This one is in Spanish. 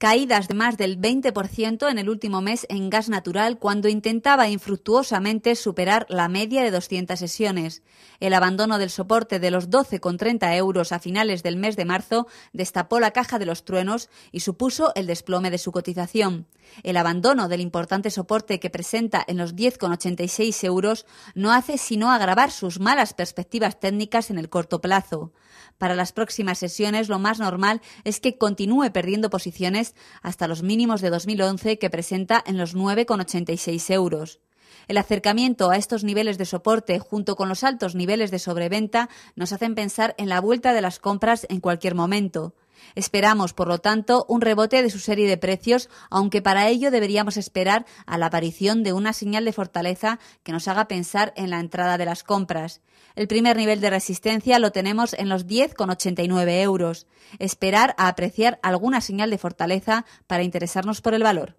caídas de más del 20% en el último mes en gas natural cuando intentaba infructuosamente superar la media de 200 sesiones. El abandono del soporte de los 12,30 euros a finales del mes de marzo destapó la caja de los truenos y supuso el desplome de su cotización. El abandono del importante soporte que presenta en los 10,86 euros no hace sino agravar sus malas perspectivas técnicas en el corto plazo. Para las próximas sesiones lo más normal es que continúe perdiendo posiciones hasta los mínimos de 2011 que presenta en los 9,86 euros. El acercamiento a estos niveles de soporte junto con los altos niveles de sobreventa nos hacen pensar en la vuelta de las compras en cualquier momento. Esperamos, por lo tanto, un rebote de su serie de precios, aunque para ello deberíamos esperar a la aparición de una señal de fortaleza que nos haga pensar en la entrada de las compras. El primer nivel de resistencia lo tenemos en los 10,89 euros. Esperar a apreciar alguna señal de fortaleza para interesarnos por el valor.